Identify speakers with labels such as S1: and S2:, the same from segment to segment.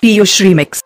S1: Piyush Remix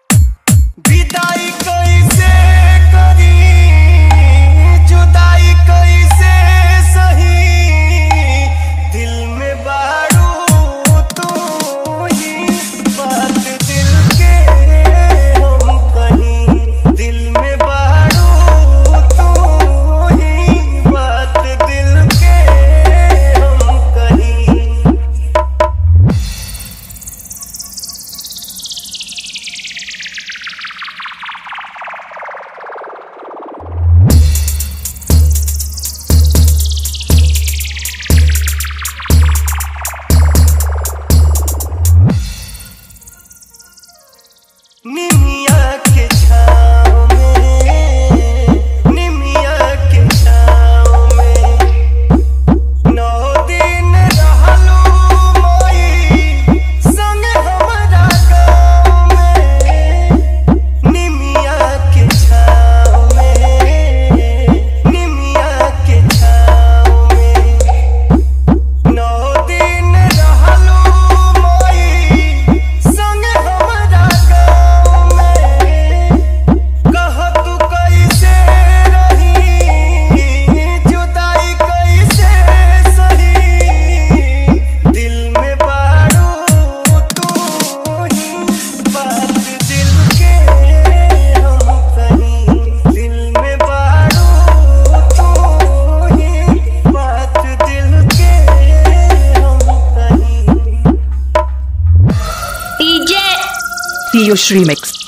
S1: Piyush Remix.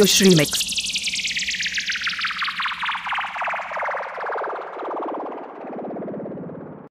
S1: Piyush remix.